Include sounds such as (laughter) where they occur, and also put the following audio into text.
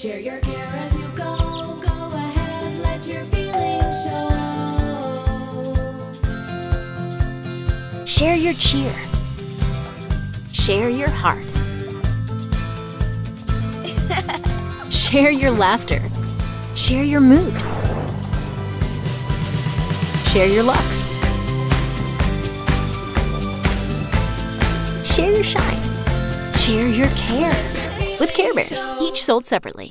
Share your care as you go. Go ahead, let your feelings show. Share your cheer. Share your heart. (laughs) Share your laughter. Share your mood. Share your luck. Share your shine. Share your care. With Care Bears, each sold separately.